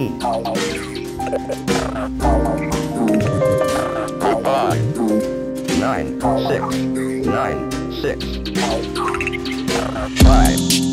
Press the. Five, nine, six, nine, six, five.